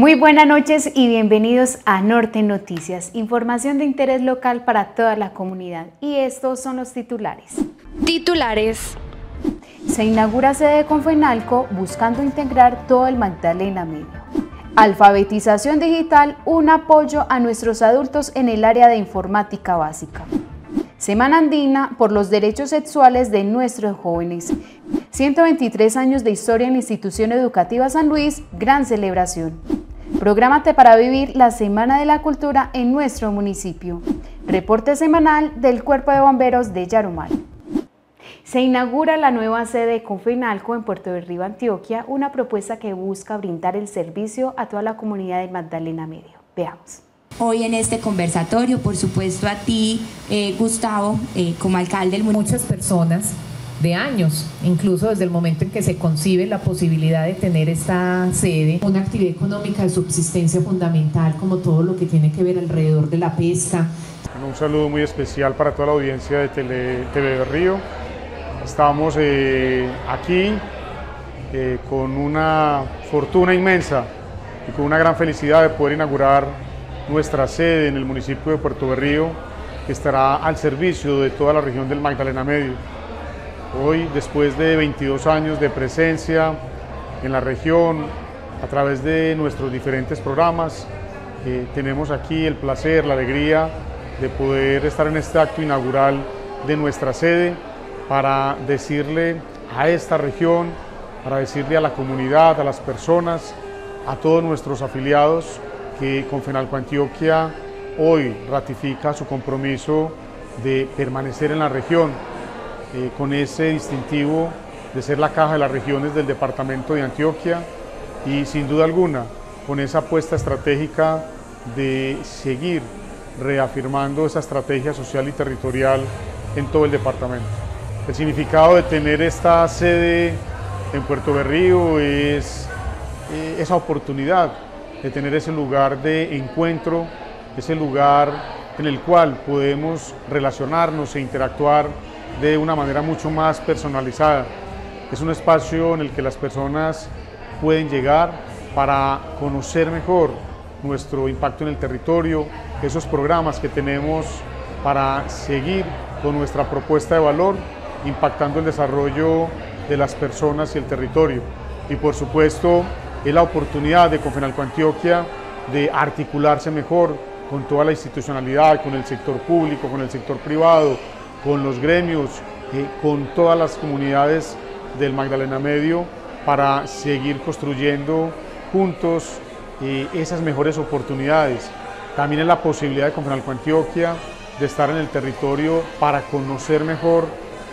Muy buenas noches y bienvenidos a Norte Noticias, información de interés local para toda la comunidad. Y estos son los titulares. Titulares. Se inaugura sede de Confenalco buscando integrar todo el Magdalena Medio. Alfabetización digital, un apoyo a nuestros adultos en el área de informática básica. Semana Andina por los derechos sexuales de nuestros jóvenes. 123 años de historia en la institución educativa San Luis, gran celebración. Prográmate para vivir la Semana de la Cultura en nuestro municipio. Reporte semanal del Cuerpo de Bomberos de Yarumal. Se inaugura la nueva sede de Confenalco en Puerto de Río, Antioquia, una propuesta que busca brindar el servicio a toda la comunidad de Magdalena Medio. Veamos. Hoy en este conversatorio, por supuesto a ti, eh, Gustavo, eh, como alcalde del municipio. Muchas personas de años, incluso desde el momento en que se concibe la posibilidad de tener esta sede. Una actividad económica de subsistencia fundamental, como todo lo que tiene que ver alrededor de la pesca. Un saludo muy especial para toda la audiencia de Tele, TV Río. Estamos eh, aquí eh, con una fortuna inmensa y con una gran felicidad de poder inaugurar nuestra sede en el municipio de Puerto Berrío, que estará al servicio de toda la región del Magdalena Medio. Hoy, después de 22 años de presencia en la región, a través de nuestros diferentes programas, eh, tenemos aquí el placer, la alegría de poder estar en este acto inaugural de nuestra sede para decirle a esta región, para decirle a la comunidad, a las personas, a todos nuestros afiliados que Confenalco Antioquia hoy ratifica su compromiso de permanecer en la región, eh, con ese distintivo de ser la caja de las regiones del departamento de Antioquia y sin duda alguna con esa apuesta estratégica de seguir reafirmando esa estrategia social y territorial en todo el departamento. El significado de tener esta sede en Puerto Berrío es eh, esa oportunidad de tener ese lugar de encuentro, ese lugar en el cual podemos relacionarnos e interactuar de una manera mucho más personalizada. Es un espacio en el que las personas pueden llegar para conocer mejor nuestro impacto en el territorio, esos programas que tenemos para seguir con nuestra propuesta de valor, impactando el desarrollo de las personas y el territorio. Y por supuesto, es la oportunidad de Confenalco Antioquia de articularse mejor con toda la institucionalidad, con el sector público, con el sector privado, con los gremios, con todas las comunidades del Magdalena Medio para seguir construyendo juntos eh, esas mejores oportunidades. También es la posibilidad de Confenalco Antioquia de estar en el territorio para conocer mejor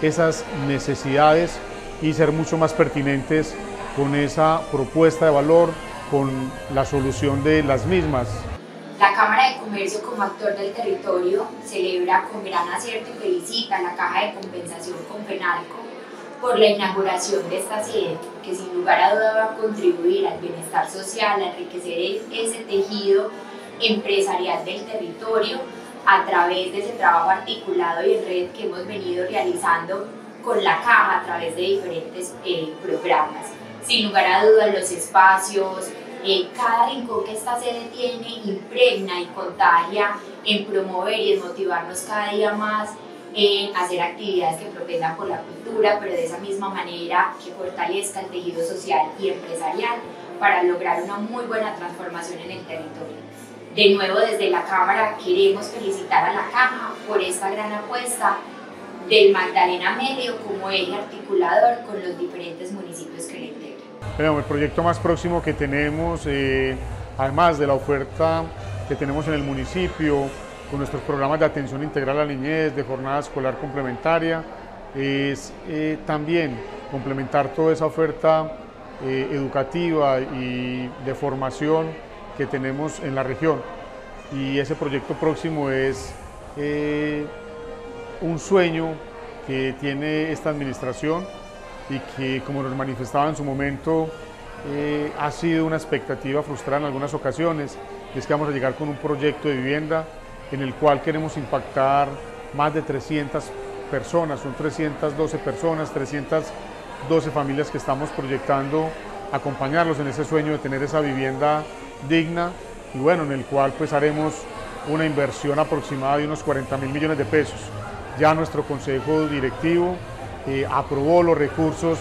esas necesidades y ser mucho más pertinentes con esa propuesta de valor, con la solución de las mismas. La Cámara de Comercio como actor del territorio celebra con gran acierto y felicita a la Caja de Compensación Confenalco por la inauguración de esta sede, que sin lugar a duda va a contribuir al bienestar social, a enriquecer ese tejido empresarial del territorio a través de ese trabajo articulado y en red que hemos venido realizando con la Caja a través de diferentes eh, programas. Sin lugar a dudas, los espacios, eh, cada rincón que esta sede tiene impregna y contagia en promover y en motivarnos cada día más en hacer actividades que propendan por la cultura, pero de esa misma manera que fortalezca el tejido social y empresarial para lograr una muy buena transformación en el territorio. De nuevo, desde la Cámara queremos felicitar a la Caja por esta gran apuesta del Magdalena Medio como eje articulador con los diferentes municipios que el proyecto más próximo que tenemos, eh, además de la oferta que tenemos en el municipio, con nuestros programas de atención integral a la niñez, de jornada escolar complementaria, es eh, también complementar toda esa oferta eh, educativa y de formación que tenemos en la región. Y ese proyecto próximo es un sueño que tiene esta administración y que, como nos manifestaba en su momento, eh, ha sido una expectativa frustrada en algunas ocasiones, es que vamos a llegar con un proyecto de vivienda en el cual queremos impactar más de 300 personas, son 312 personas, 312 familias que estamos proyectando, acompañarlos en ese sueño de tener esa vivienda digna y bueno, en el cual pues haremos una inversión aproximada de unos 40 mil millones de pesos. Ya nuestro consejo directivo eh, aprobó los recursos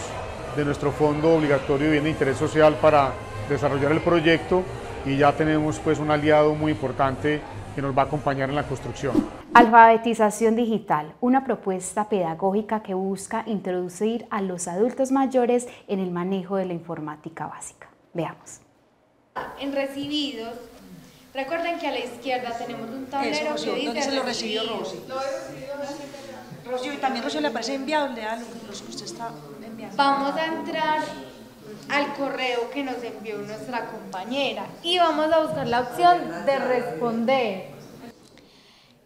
de nuestro Fondo Obligatorio de Bien de Interés Social para desarrollar el proyecto y ya tenemos pues un aliado muy importante que nos va a acompañar en la construcción. Alfabetización digital, una propuesta pedagógica que busca introducir a los adultos mayores en el manejo de la informática básica. Veamos. En recibidos, recuerden que a la izquierda tenemos un tablero Eso, que dice ¿Dónde se lo recibió Rosy? Rocío, y también Rocío le parece lo que, los que usted está enviando. Vamos a entrar al correo que nos envió nuestra compañera y vamos a buscar la opción de responder.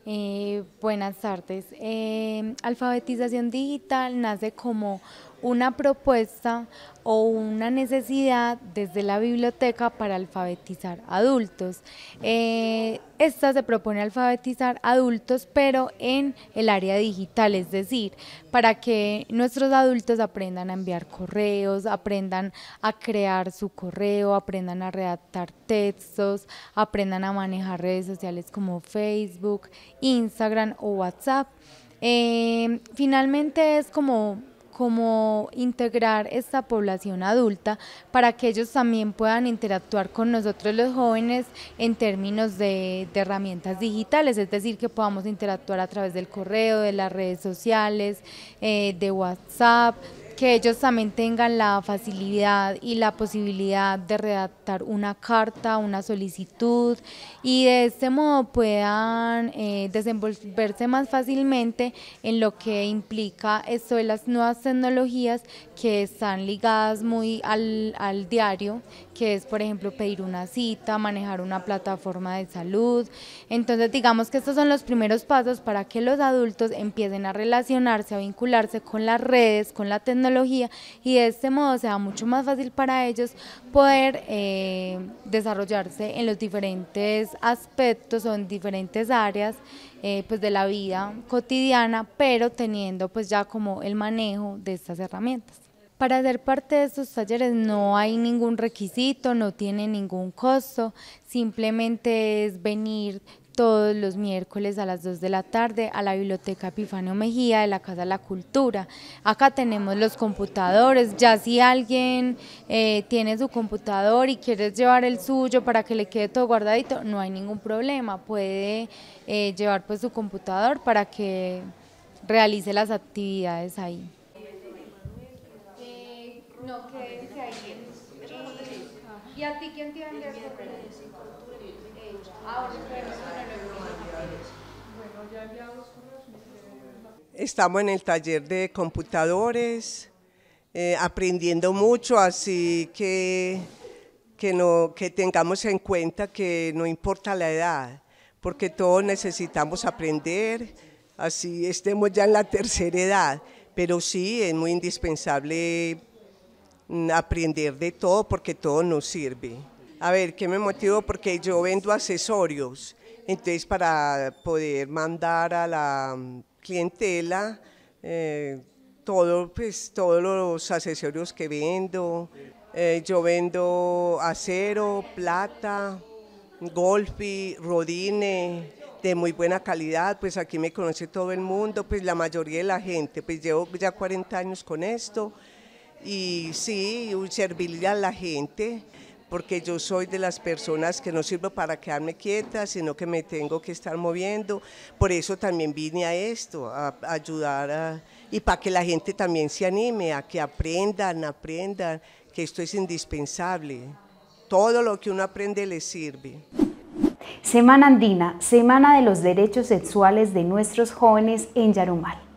Eh, buenas tardes. Eh, alfabetización digital nace como una propuesta o una necesidad desde la biblioteca para alfabetizar adultos. Eh, esta se propone alfabetizar adultos, pero en el área digital, es decir, para que nuestros adultos aprendan a enviar correos, aprendan a crear su correo, aprendan a redactar textos, aprendan a manejar redes sociales como Facebook, Instagram o WhatsApp. Eh, finalmente es como como integrar esta población adulta para que ellos también puedan interactuar con nosotros los jóvenes en términos de, herramientas digitales, es decir, que podamos interactuar a través del correo, de las redes sociales, eh, de WhatsApp, que ellos también tengan la facilidad y la posibilidad de redactar una carta, una solicitud y de este modo puedan eh, desenvolverse más fácilmente en lo que implica esto de las nuevas tecnologías que están ligadas muy al, al diario, que es por ejemplo pedir una cita, manejar una plataforma de salud. Entonces digamos que estos son los primeros pasos para que los adultos empiecen a relacionarse, a vincularse con las redes, con la tecnología y de este modo sea mucho más fácil para ellos poder eh, desarrollarse en los diferentes aspectos o en diferentes áreas eh, pues de la vida cotidiana, pero teniendo pues ya como el manejo de estas herramientas. Para ser parte de estos talleres no hay ningún requisito, no tiene ningún costo, simplemente es venir todos los miércoles a las 2 de la tarde a la Biblioteca Epifanio Mejía de la Casa de la Cultura. Acá tenemos los computadores, ya si alguien eh, tiene su computador y quiere llevar el suyo para que le quede todo guardadito, no hay ningún problema, puede eh, llevar pues su computador para que realice las actividades ahí. No, quédense ahí. ¿Y a ti quién te va a enviar Estamos en el taller de computadores, eh, aprendiendo mucho, así que, que, no, que tengamos en cuenta que no importa la edad, porque todos necesitamos aprender, así estemos ya en la tercera edad, pero sí es muy indispensable aprender de todo porque todo nos sirve. A ver, ¿qué me motivó? Porque yo vendo accesorios, entonces para poder mandar a la clientela eh, todo, pues, todos los accesorios que vendo. Eh, yo vendo acero, plata, golfi, rodine, de muy buena calidad, pues aquí me conoce todo el mundo, pues la mayoría de la gente, pues llevo ya 40 años con esto y sí, servirle a la gente porque yo soy de las personas que no sirvo para quedarme quieta, sino que me tengo que estar moviendo. Por eso también vine a esto, a, ayudar y para que la gente también se anime, a que aprendan, aprendan, que esto es indispensable. Todo lo que uno aprende le sirve. Semana Andina, Semana de los Derechos Sexuales de nuestros jóvenes en Yarumal.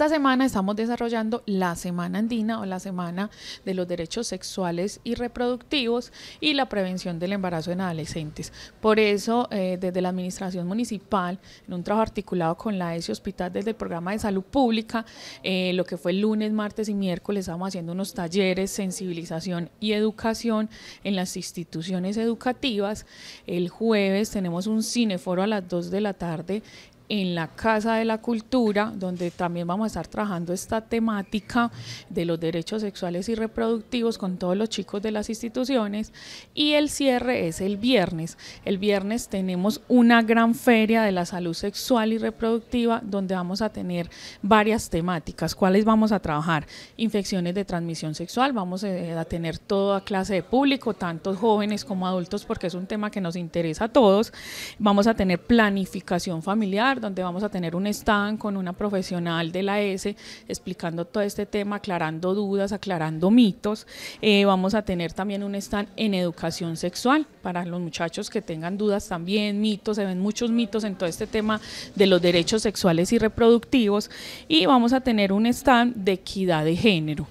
Esta semana estamos desarrollando la Semana Andina o la Semana de los Derechos Sexuales y Reproductivos y la prevención del embarazo en adolescentes. Por eso, eh, desde la Administración Municipal, en un trabajo articulado con la ESI Hospital desde el Programa de Salud Pública, eh, lo que fue el lunes, martes y miércoles, estamos haciendo unos talleres, sensibilización y educación en las instituciones educativas. El jueves tenemos un cineforo a las 2 de la tarde en la Casa de la Cultura, donde también vamos a estar trabajando esta temática de los derechos sexuales y reproductivos con todos los chicos de las instituciones. Y el cierre es el viernes. El viernes tenemos una gran feria de la salud sexual y reproductiva, donde vamos a tener varias temáticas. ¿Cuáles vamos a trabajar? Infecciones de transmisión sexual, vamos eh, a tener toda clase de público, tanto jóvenes como adultos, porque es un tema que nos interesa a todos. Vamos a tener planificación familiar, donde vamos a tener un stand con una profesional de la S explicando todo este tema, aclarando dudas, aclarando mitos. Eh, vamos a tener también un stand en educación sexual para los muchachos que tengan dudas también, mitos, se ven muchos mitos en todo este tema de los derechos sexuales y reproductivos. Y vamos a tener un stand de equidad de género.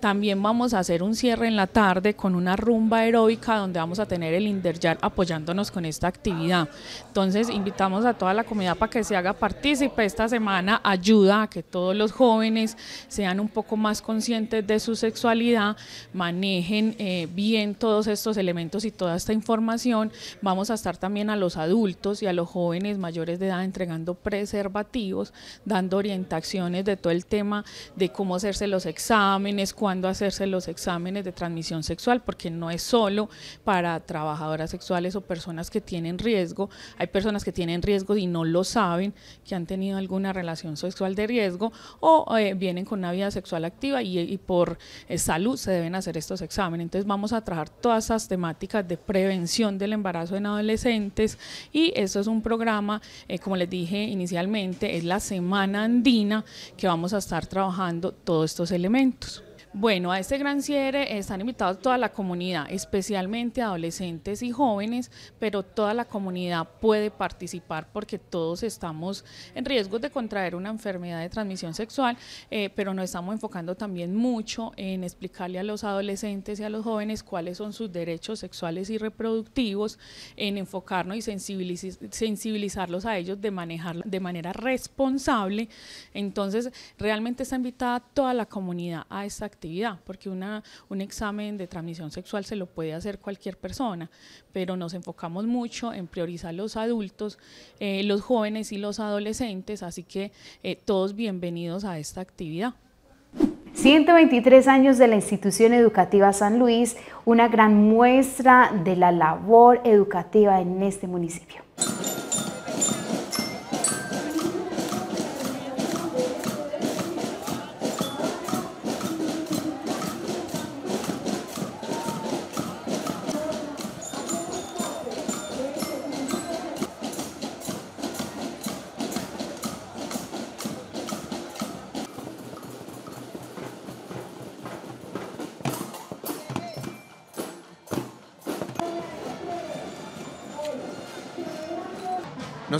También vamos a hacer un cierre en la tarde con una rumba aeróbica donde vamos a tener el Inderjar apoyándonos con esta actividad. Entonces invitamos a toda la comunidad para que se haga partícipe. Esta semana ayuda a que todos los jóvenes sean un poco más conscientes de su sexualidad, manejen eh, bien todos estos elementos y toda esta información. Vamos a estar también a los adultos y a los jóvenes mayores de edad entregando preservativos, dando orientaciones de todo el tema de cómo hacerse los exámenes cuándo hacerse los exámenes de transmisión sexual, porque no es solo para trabajadoras sexuales o personas que tienen riesgo, hay personas que tienen riesgo y no lo saben, que han tenido alguna relación sexual de riesgo o eh, vienen con una vida sexual activa y, por eh, salud se deben hacer estos exámenes. Entonces vamos a trabajar todas esas temáticas de prevención del embarazo en adolescentes y eso es un programa, eh, como les dije inicialmente, es la Semana Andina que vamos a estar trabajando todos estos elementos. Bueno, a este gran cierre están invitados toda la comunidad, especialmente adolescentes y jóvenes, pero toda la comunidad puede participar porque todos estamos en riesgo de contraer una enfermedad de transmisión sexual, eh, pero nos estamos enfocando también mucho en explicarle a los adolescentes y a los jóvenes cuáles son sus derechos sexuales y reproductivos, en enfocarnos y sensibilizarlos a ellos de manejarlo de manera responsable. Entonces, realmente está invitada toda la comunidad a esta actividad porque una, un examen de transmisión sexual se lo puede hacer cualquier persona, pero nos enfocamos mucho en priorizar los adultos, eh, los jóvenes y los adolescentes, así que eh, todos bienvenidos a esta actividad. 123 años de la institución educativa San Luis, una gran muestra de la labor educativa en este municipio.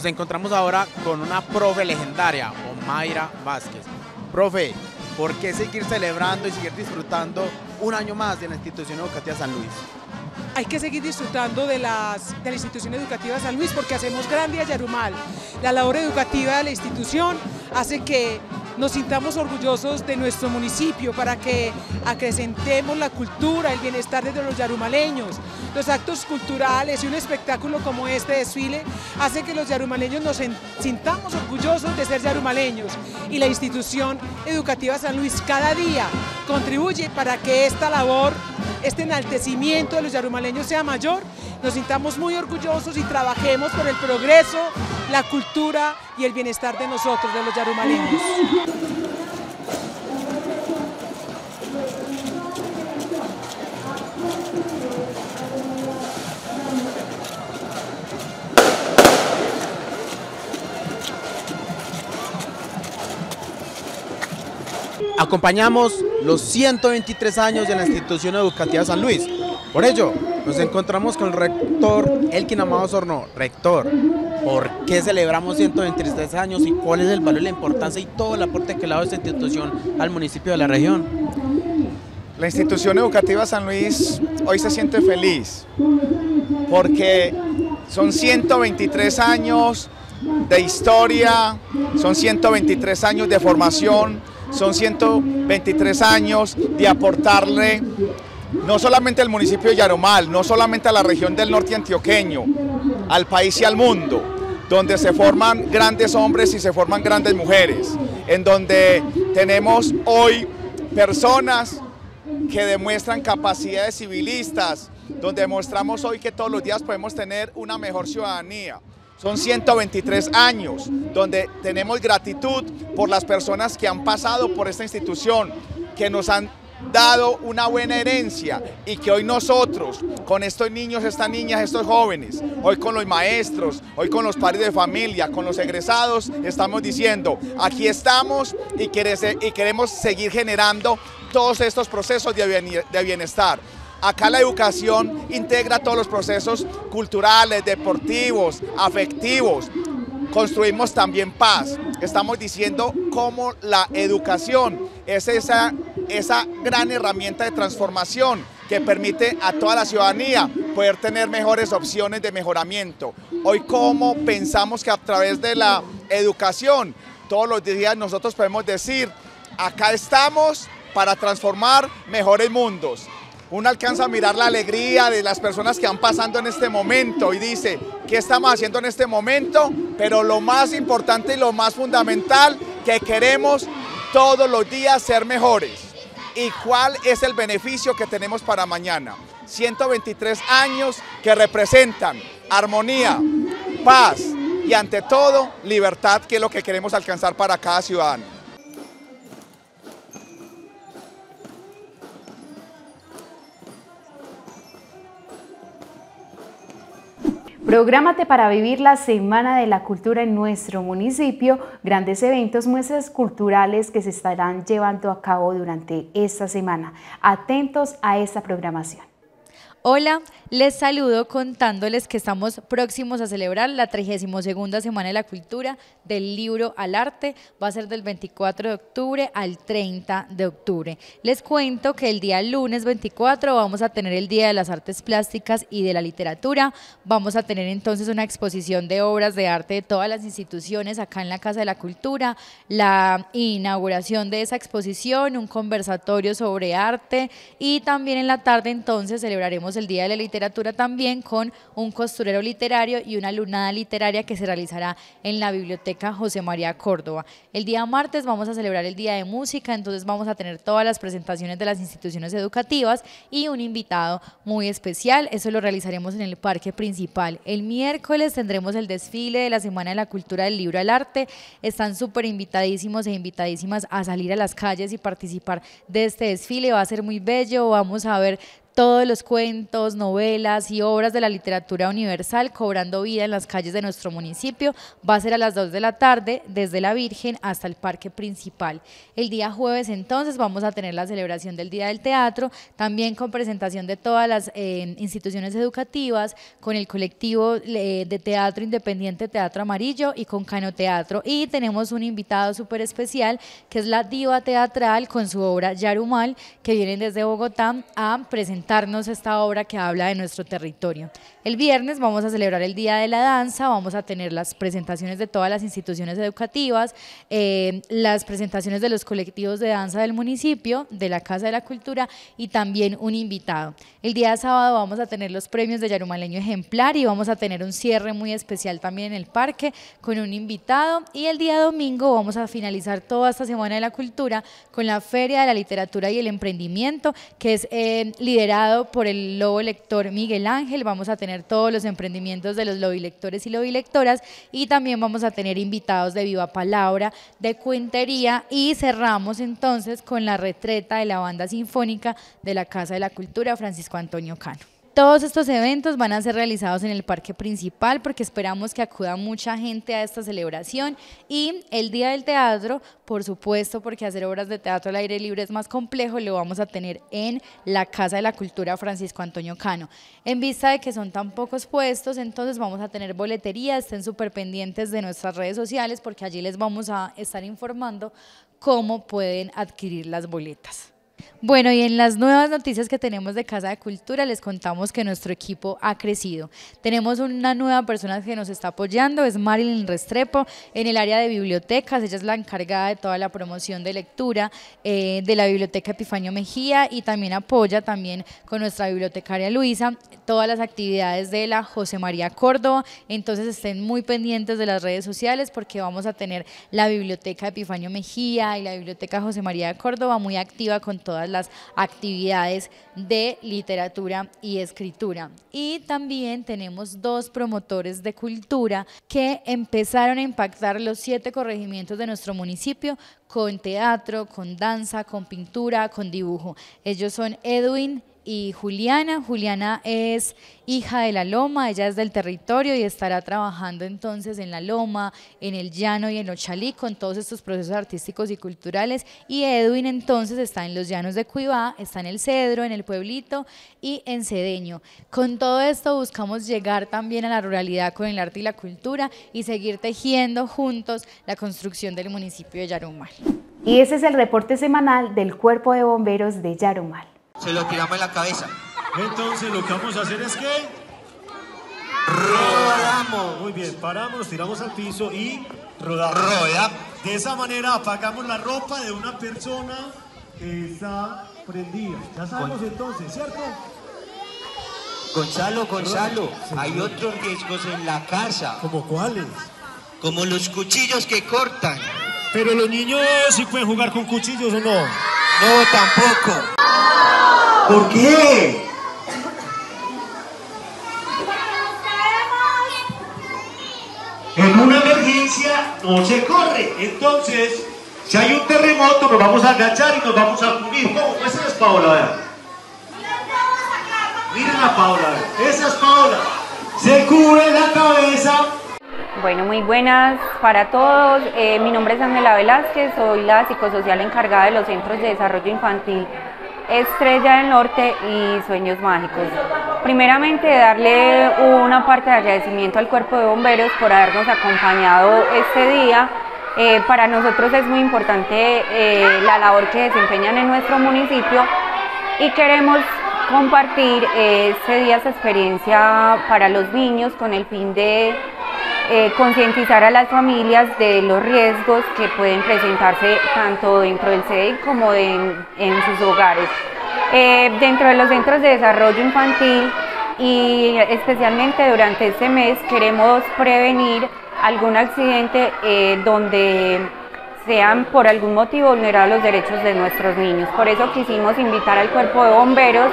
Nos encontramos ahora con una profe legendaria, Omaira Vázquez. Profe, ¿por qué seguir celebrando y seguir disfrutando un año más de la institución educativa San Luis? hay que seguir disfrutando de, las, de la institución educativa San Luis porque hacemos grande a Yarumal. La labor educativa de la institución hace que nos sintamos orgullosos de nuestro municipio para que acrecentemos la cultura, el bienestar de los yarumaleños. Los actos culturales y un espectáculo como este desfile hace que los yarumaleños nos sintamos orgullosos de ser yarumaleños y la institución educativa San Luis cada día contribuye para que esta labor, este enaltecimiento de los yarumaleños sea mayor, nos sintamos muy orgullosos y trabajemos por el progreso, la cultura y el bienestar de nosotros, de los yarumaleños. Acompañamos los 123 años de la institución educativa San Luis. Por ello, nos encontramos con el rector Elkin Amado Sorno. Rector, por qué celebramos 123 años y cuál es el valor la importancia y todo el aporte que le ha dado esta institución al municipio de la región. La institución educativa San Luis hoy se siente feliz porque son 123 años de historia, son 123 años de formación, son 123 años de aportarle no solamente al municipio de Yaromal, no solamente a la región del norte antioqueño, al país y al mundo, donde se forman grandes hombres y se forman grandes mujeres, en donde tenemos hoy personas que demuestran capacidades civilistas, donde demostramos hoy que todos los días podemos tener una mejor ciudadanía. Son 123 años donde tenemos gratitud por las personas que han pasado por esta institución, que nos han dado una buena herencia y que hoy nosotros, con estos niños, estas niñas, estos jóvenes, hoy con los maestros, hoy con los padres de familia, con los egresados, estamos diciendo, aquí estamos y queremos seguir generando todos estos procesos de bienestar. Acá la educación integra todos los procesos culturales, deportivos, afectivos. Construimos también paz. Estamos diciendo cómo la educación es esa esa gran herramienta de transformación que permite a toda la ciudadanía poder tener mejores opciones de mejoramiento. Hoy cómo pensamos que a través de la educación, todos los días nosotros podemos decir, acá estamos para transformar mejores mundos. Uno alcanza a mirar la alegría de las personas que van pasando en este momento y dice, ¿qué estamos haciendo en este momento? Pero lo más importante y lo más fundamental, que queremos todos los días ser mejores y cuál es el beneficio que tenemos para mañana. 123 años que representan armonía, paz y ante todo libertad, que es lo que queremos alcanzar para cada ciudadano. Prográmate para vivir la Semana de la Cultura en nuestro municipio, grandes eventos, muestras culturales que se estarán llevando a cabo durante esta semana. Atentos a esta programación. Hola, les saludo contándoles que estamos próximos a celebrar la 32 Semana de la Cultura del Libro al Arte. Va a ser del 24 de octubre al 30 de octubre. Les cuento que el día lunes 24 vamos a tener el Día de las Artes Plásticas y de la Literatura. Vamos a tener entonces una exposición de obras de arte de todas las instituciones acá en la Casa de la Cultura, la inauguración de esa exposición, un conversatorio sobre arte y también en la tarde entonces celebraremos el Día de la Literatura también con un costurero literario y una lunada literaria que se realizará en la Biblioteca José María Córdoba. El día martes vamos a celebrar el Día de Música, entonces vamos a tener todas las presentaciones de las instituciones educativas y un invitado muy especial. Eso lo realizaremos en el parque principal. El miércoles tendremos el desfile de la Semana de la Cultura del Libro al Arte. Están súper invitadísimos e invitadísimas a salir a las calles y participar de este desfile. Va a ser muy bello. Vamos a ver todos los cuentos, novelas y obras de la literatura universal cobrando vida en las calles de nuestro municipio. Va a ser a las 2 de la tarde, desde la Virgen hasta el parque principal. El día jueves entonces vamos a tener la celebración del Día del Teatro, también con presentación de todas las eh, instituciones educativas, con el colectivo eh, de teatro independiente Teatro Amarillo y con Cano Teatro. Y tenemos un invitado súper especial que es la diva teatral con su obra Yarumal, que vienen desde Bogotá a presentar esta obra que habla de nuestro territorio. El viernes vamos a celebrar el Día de la Danza, vamos a tener las presentaciones de todas las instituciones educativas, eh, las presentaciones de los colectivos de danza del municipio, de la Casa de la Cultura y también un invitado. El día sábado vamos a tener los premios de Yarumaleño Ejemplar y vamos a tener un cierre muy especial también en el parque con un invitado y el día domingo vamos a finalizar toda esta Semana de la Cultura con la Feria de la Literatura y el Emprendimiento que es eh, por el lobo lector Miguel Ángel. Vamos a tener todos los emprendimientos de los lobilectores y lobilectoras y también vamos a tener invitados de Viva Palabra, de Cuentería y cerramos entonces con la retreta de la banda sinfónica de la Casa de la Cultura Francisco Antonio Cano. Todos estos eventos van a ser realizados en el parque principal porque esperamos que acuda mucha gente a esta celebración y el Día del Teatro, por supuesto, porque hacer obras de teatro al aire libre es más complejo, lo vamos a tener en la Casa de la Cultura Francisco Antonio Cano. En vista de que son tan pocos puestos, entonces vamos a tener boletería, estén súper pendientes de nuestras redes sociales porque allí les vamos a estar informando cómo pueden adquirir las boletas. Bueno, y en las nuevas noticias que tenemos de Casa de Cultura les contamos que nuestro equipo ha crecido. Tenemos una nueva persona que nos está apoyando, es Marilyn Restrepo, en el área de bibliotecas. Ella es la encargada de toda la promoción de lectura eh, de la Biblioteca Epifanio Mejía y también apoya también con nuestra bibliotecaria Luisa todas las actividades de la José María Córdoba. Entonces estén muy pendientes de las redes sociales porque vamos a tener la Biblioteca Epifanio Mejía y la Biblioteca José María Córdoba muy activa con todas las actividades de literatura y escritura. Y también tenemos dos promotores de cultura que empezaron a impactar los siete corregimientos de nuestro municipio con teatro, con danza, con pintura, con dibujo. Ellos son Edwin y Juliana. Juliana es hija de la Loma, ella es del territorio y estará trabajando entonces en la Loma, en el Llano y en Ochalí con todos estos procesos artísticos y culturales. Y Edwin entonces está en los Llanos de Cuibá, está en el Cedro, en el Pueblito y en Cedeño. Con todo esto buscamos llegar también a la ruralidad con el arte y la cultura y seguir tejiendo juntos la construcción del municipio de Yarumal. Y ese es el reporte semanal del Cuerpo de Bomberos de Yarumal se lo tiramos en la cabeza. Entonces lo que vamos a hacer es que rodamos. Muy bien, paramos, tiramos al piso y rodamos. Rodamos. De esa manera apagamos la ropa de una persona que está prendida. Ya sabemos entonces, ¿cierto? Gonzalo, Gonzalo, hay otros riesgos en la casa. ¿Como cuáles? Como los cuchillos que cortan. Pero los niños sí pueden jugar con cuchillos o no. No, tampoco. ¿Por qué? En una emergencia no se corre. Entonces, si hay un terremoto, nos vamos a agachar y nos vamos a cubrir. ¿Cómo? Esa es Paola, Miren a Paola, esa es Paola. Se cubre la cabeza. Bueno, muy buenas para todos. Eh, mi nombre es Angela Velázquez, soy la psicosocial encargada de los centros de desarrollo infantil Estrella del Norte y Sueños Mágicos. Primeramente darle una parte de agradecimiento al Cuerpo de Bomberos por habernos acompañado este día. Eh, para nosotros es muy importante eh, la labor que desempeñan en nuestro municipio y queremos compartir eh, este día esa experiencia para los niños con el fin de eh, concientizar a las familias de los riesgos que pueden presentarse tanto dentro del CEDI como en sus hogares. Eh, dentro de los centros de desarrollo infantil y especialmente durante este mes queremos prevenir algún accidente eh, donde sean por algún motivo vulnerados los derechos de nuestros niños. Por eso quisimos invitar al cuerpo de bomberos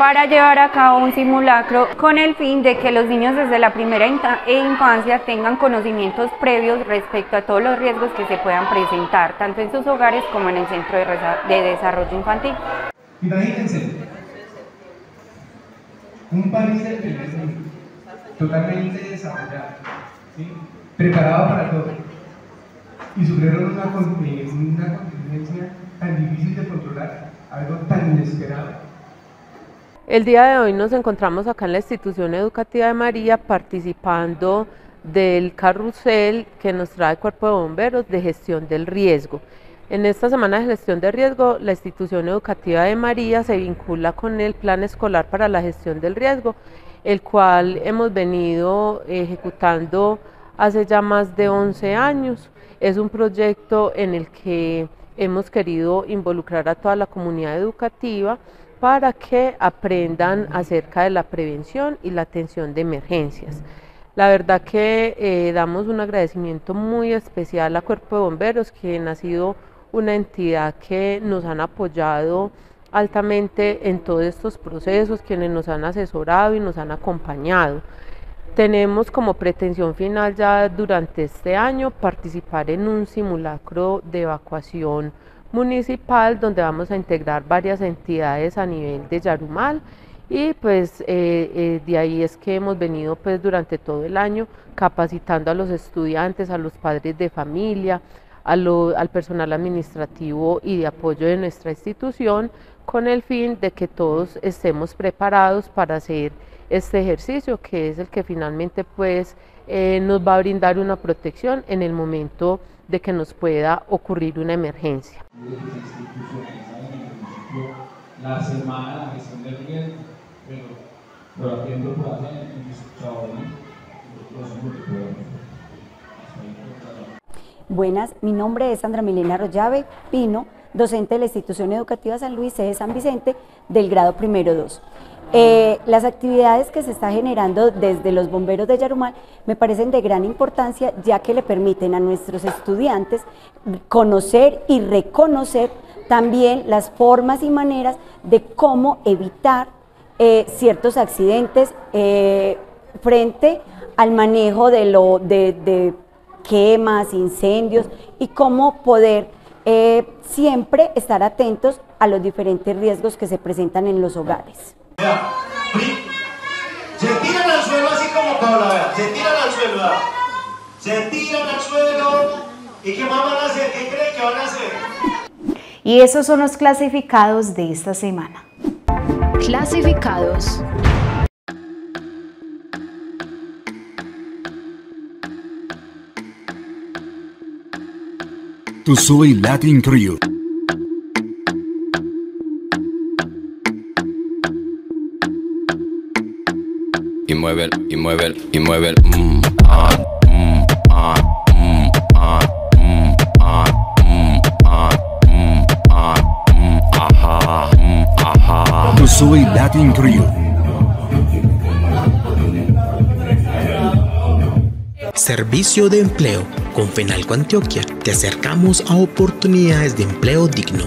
para llevar a cabo un simulacro con el fin de que los niños desde la primera e infancia tengan conocimientos previos respecto a todos los riesgos que se puedan presentar, tanto en sus hogares como en el Centro de Desarrollo Infantil. Imagínense, un país del primer mundo, totalmente desarrollado, preparado para todo, y sufrieron una, una contingencia tan difícil de controlar, algo tan inesperado el día de hoy nos encontramos acá en la institución educativa de María participando del carrusel que nos trae el Cuerpo de Bomberos de gestión del riesgo. En esta semana de gestión de riesgo, la institución educativa de María se vincula con el Plan Escolar para la Gestión del Riesgo, el cual hemos venido ejecutando hace ya más de 11 años. Es un proyecto en el que hemos querido involucrar a toda la comunidad educativa para que aprendan acerca de la prevención y la atención de emergencias. La verdad que eh, damos un agradecimiento muy especial a Cuerpo de Bomberos, quien ha sido una entidad que nos han apoyado altamente en todos estos procesos, quienes nos han asesorado y nos han acompañado. Tenemos como pretensión final ya durante este año participar en un simulacro de evacuación municipal donde vamos a integrar varias entidades a nivel de Yarumal. Y pues eh, eh, de ahí es que hemos venido pues durante todo el año capacitando a los estudiantes, a los padres de familia, al personal administrativo y de apoyo de nuestra institución con el fin de que todos estemos preparados para hacer este ejercicio que es el que finalmente pues eh, nos va a brindar una protección en el momento de que nos pueda ocurrir una emergencia. La semana la gestión del riesgo, pero, pero haciendo por hacer Buenas, mi nombre es Sandra Milena Rollave Pino, docente de la institución educativa San Luis de San Vicente del grado primero 2. Eh, las actividades que se está generando desde los bomberos de Yarumal me parecen de gran importancia ya que le permiten a nuestros estudiantes conocer y reconocer también las formas y maneras de cómo evitar eh, ciertos accidentes eh, frente al manejo de, lo, de, quemas, incendios y cómo poder siempre estar atentos a los diferentes riesgos que se presentan en los hogares. Vea, se tiran al suelo así como Paula, vea, se tiran al suelo, vea. Se tiran al suelo. ¿Y qué más van a hacer? ¿Qué creen que van a hacer? Y esos son los clasificados de esta semana. Clasificados. Tu soy Latin Crew. Y mueve y mueve y mueve mm, ah, mm, ah, mm, ah, mm, ah, mm, ah, mm, ah, mm, ajá, mm, ajá. Yo soy Latin Crew. Servicio de empleo con Fenalco Antioquia. Te acercamos a oportunidades de empleo digno.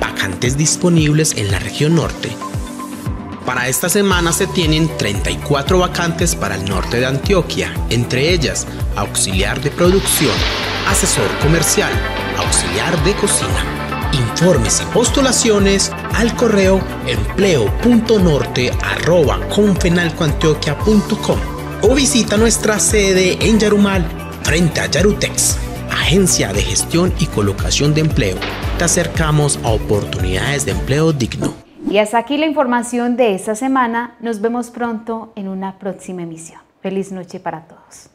Vacantes disponibles en la región norte para esta semana se tienen 34 vacantes para el norte de Antioquia, entre ellas auxiliar de producción, asesor comercial, auxiliar de cocina. Informes y postulaciones al correo empleo.norte@confenalcoantioquia.com o visita nuestra sede en Yarumal frente a Yarutex, agencia de gestión y colocación de empleo. Te acercamos a oportunidades de empleo digno. Y hasta aquí la información de esta semana. Nos vemos pronto en una próxima emisión. Feliz noche para todos.